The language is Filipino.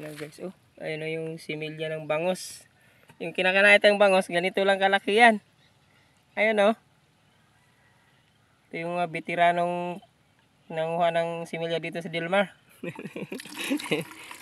Ayan guys. Oh, ayun o yung similya ng bangos. Yung kinakanayatang bangos, ganito lang kalaki yan. Ayun oh. Ito yung mga bitiranong nanguha ng similya dito sa Dilmar.